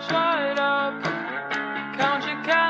Shut up, count your cash.